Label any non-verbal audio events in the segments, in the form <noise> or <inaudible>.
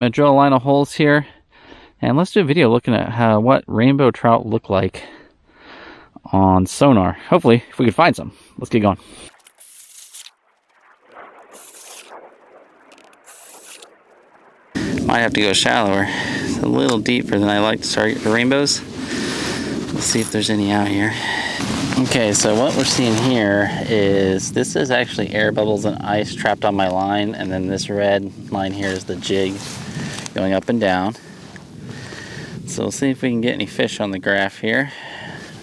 I'm gonna drill a line of holes here and let's do a video looking at how what rainbow trout look like on sonar. Hopefully, if we can find some. Let's get going. Might have to go shallower. It's a little deeper than I like to target the rainbows. Let's see if there's any out here. Okay, so what we're seeing here is this is actually air bubbles and ice trapped on my line, and then this red line here is the jig going up and down. So we'll see if we can get any fish on the graph here.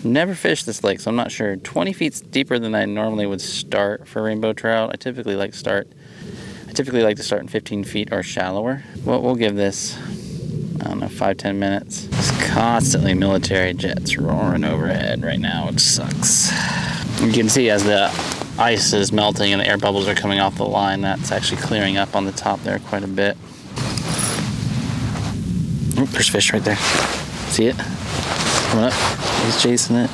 Never fished this lake, so I'm not sure. 20 feet's deeper than I normally would start for rainbow trout. I typically like to start I typically like to start in 15 feet or shallower. Well, we'll give this, I don't know, five, 10 minutes. It's constantly military jets roaring overhead right now, which sucks. You can see as the ice is melting and the air bubbles are coming off the line, that's actually clearing up on the top there quite a bit. There's fish right there. See it? Coming up. He's chasing it.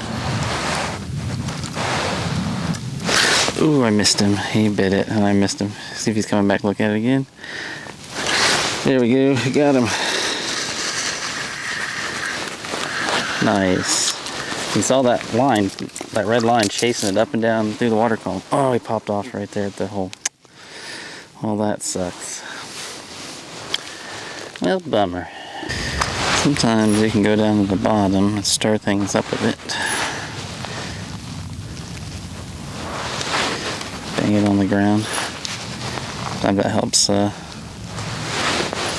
Ooh, I missed him. He bit it and I missed him. See if he's coming back look at it again. There we go. Got him. Nice. He saw that line, that red line chasing it up and down through the water column. Oh, he popped off right there at the hole. Well, that sucks. Well, bummer. Sometimes you can go down to the bottom and stir things up a bit. bang it on the ground. Sometimes that helps uh,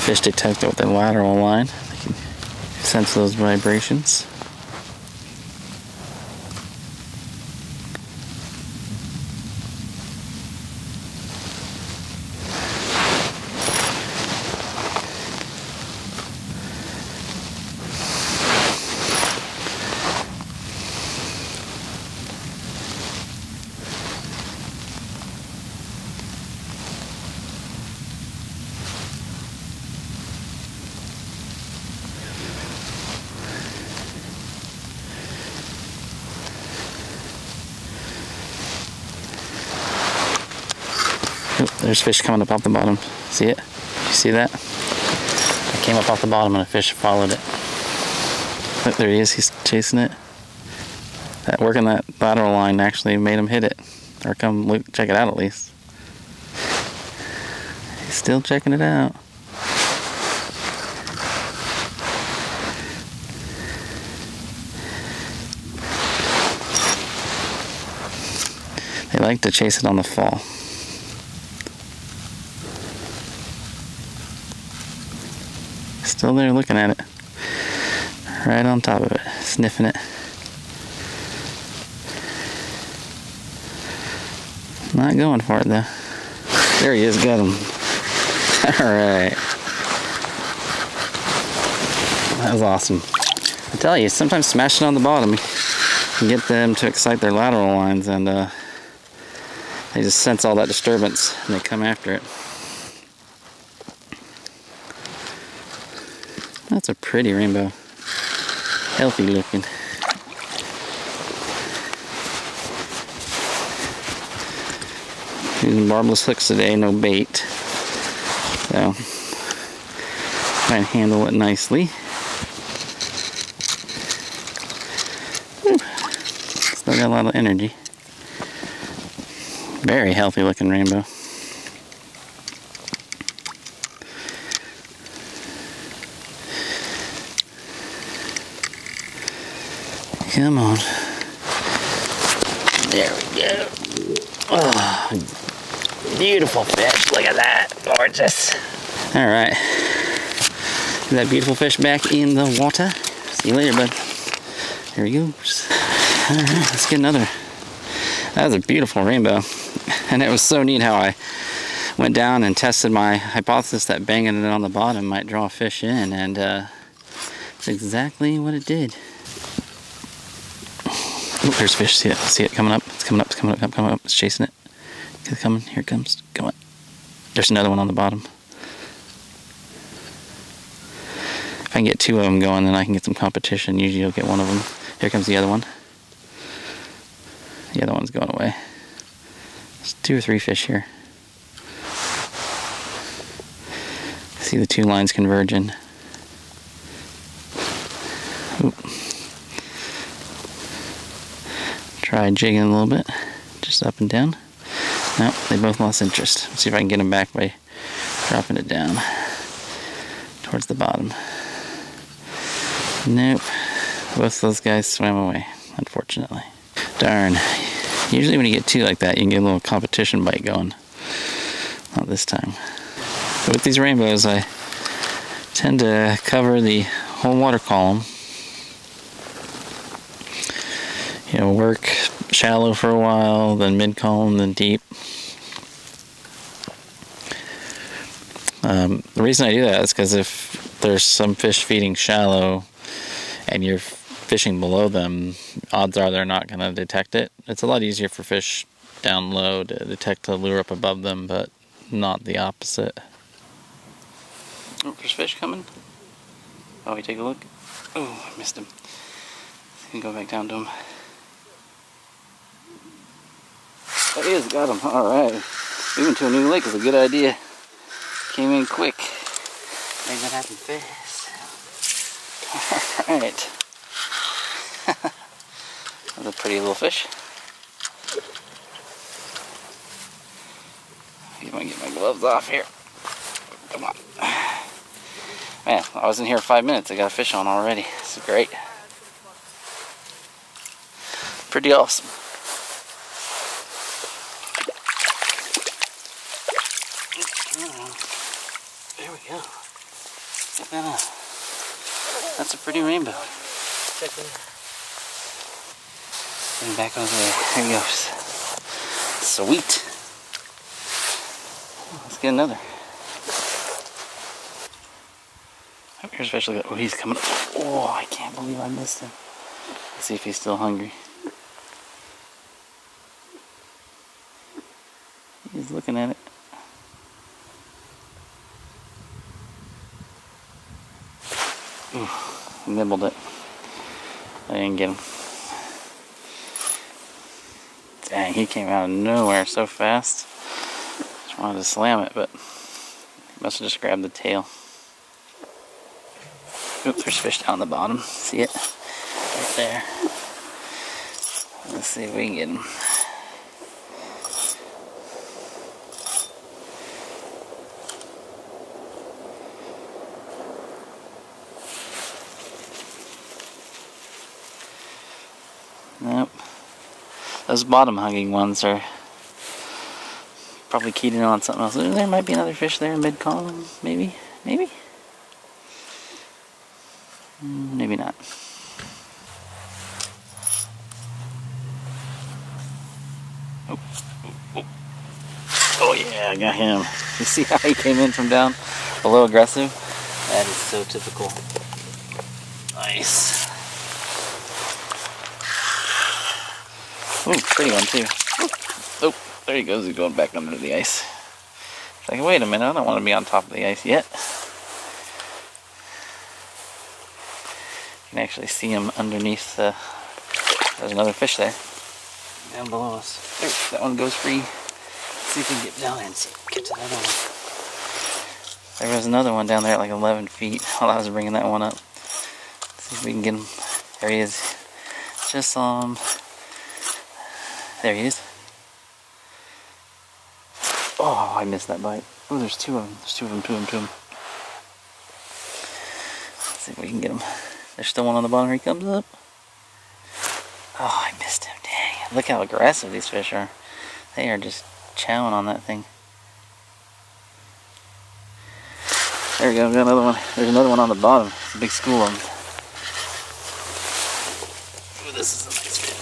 fish detect it with a lateral line. They can sense those vibrations. There's fish coming up off the bottom. See it? You see that? It came up off the bottom and a fish followed it. But there he is, he's chasing it. That working that lateral line actually made him hit it. Or come look, check it out at least. He's still checking it out. They like to chase it on the fall. Still there looking at it. Right on top of it, sniffing it. Not going for it though. There he is, got him. <laughs> Alright. That was awesome. I tell you, sometimes smashing on the bottom can get them to excite their lateral lines and uh, they just sense all that disturbance and they come after it. That's a pretty rainbow. Healthy looking. Using barbless hooks today, no bait. So, try and handle it nicely. Still got a lot of energy. Very healthy looking rainbow. Come on. There we go. Oh, beautiful fish. Look at that. Gorgeous. All right. That beautiful fish back in the water. See you later, bud. Here he goes. All right, let's get another. That was a beautiful rainbow. <laughs> And it was so neat how I went down and tested my hypothesis that banging it on the bottom might draw fish in. And uh, it's exactly what it did. Oh, there's fish. See it? See it coming up? It's coming up. It's coming up. Coming up. It's chasing it. It's coming. Here it comes. Come on. There's another one on the bottom. If I can get two of them going, then I can get some competition. Usually, you'll get one of them. Here comes the other one. The other one's going away. There's two or three fish here. See the two lines converging. Oop. Try jigging a little bit, just up and down. Nope, they both lost interest. Let's see if I can get them back by dropping it down towards the bottom. Nope, both of those guys swam away, unfortunately. Darn. Usually when you get two like that, you can get a little competition bite going. Not this time. But with these rainbows, I tend to cover the whole water column. You know, work shallow for a while, then mid column, then deep. Um, the reason I do that is because if there's some fish feeding shallow and you're fishing below them, odds are they're not going to detect it. It's a lot easier for fish down low to detect a lure up above them, but not the opposite. Oh, there's fish coming. Oh, we take a look. Oh, I missed him. Can go back down to him. That is, got him. All right. Moving to a new lake is a good idea. Came in quick. Made that happen fast. <laughs> All right. <laughs> That's a pretty little fish. I'm gonna get my gloves off here. Come on. Man, I was in here five minutes. I got a fish on already. This is great. Pretty awesome. There we go. That's a pretty rainbow. And back over there. There he goes. Sweet. Let's get another. Here's especially oh he's coming up. Oh I can't believe I missed him. Let's see if he's still hungry. He's looking at it. Nibbled it. I didn't get him. Dang, he came out of nowhere so fast. Just wanted to slam it, but must have just grabbed the tail. Oop, there's fish down the bottom. See it? Right there. Let's see if we can get him. Nope. Those bottom hugging ones are probably keyed in on something else. There might be another fish there in mid column, maybe, maybe. Mm, maybe not. Oh, oh, oh. oh yeah, I got him. <laughs> You see how he came in from down A little aggressive? That is so typical. Nice. Ooh, pretty one too. Oh, there he goes. He's going back under the ice. It's like, wait a minute, I don't want to be on top of the ice yet. You can actually see him underneath the. There's another fish there. Down below us. There, that one goes free. Let's see if we can get down there and see, get to that one. There was another one down there at like 11 feet <laughs> while I was bringing that one up. Let's see if we can get him. There he is. Just saw him. There he is. Oh, I missed that bite. Oh, there's two of them. There's two of them, two of them, two of them. Let's see if we can get him. There's still one on the bottom here he comes up. Oh, I missed him. Dang. Look how aggressive these fish are. They are just chowing on that thing. There we go. We got another one. There's another one on the bottom. It's a big school of them. Ooh, this is a nice fish.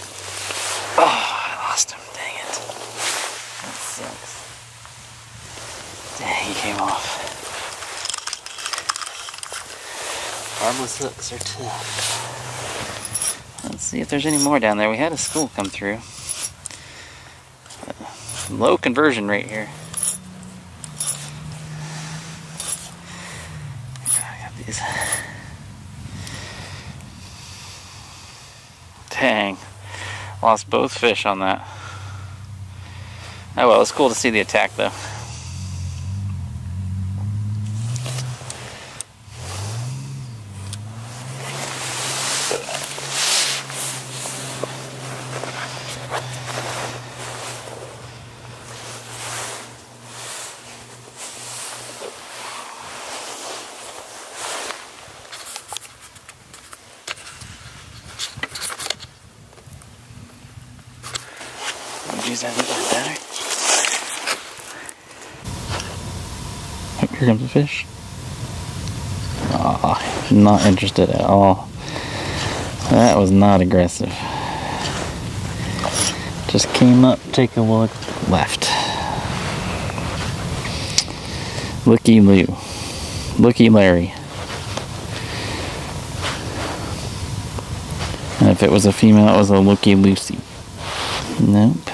Oh, I lost him. Dang it. That sucks. Dang, he came off. Barbless hooks are tough. Let's see if there's any more down there. We had a school come through. Uh, low conversion rate here. I got these. Dang. Lost both fish on that. Oh well, it's cool to see the attack though. Better. Here comes a fish. Ah, not interested at all. That was not aggressive. Just came up, take a look, left. Looky Lou. Looky Larry. And if it was a female, it was a Looky Lucy. Nope.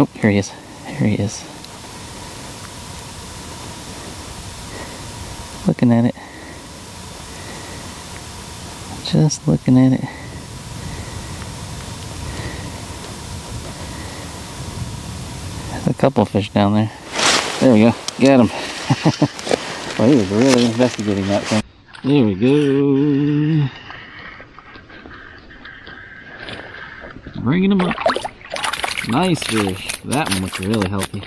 Oh, here he is. Here he is. Looking at it. Just looking at it. There's a couple fish down there. There we go. Got him. <laughs> well, he was really investigating that thing. There we go. Bringing him up. Nice fish. That one looks really healthy.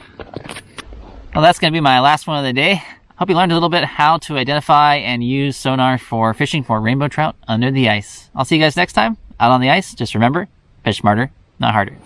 Well, that's going to be my last one of the day. Hope you learned a little bit how to identify and use sonar for fishing for rainbow trout under the ice. I'll see you guys next time out on the ice. Just remember, fish smarter, not harder.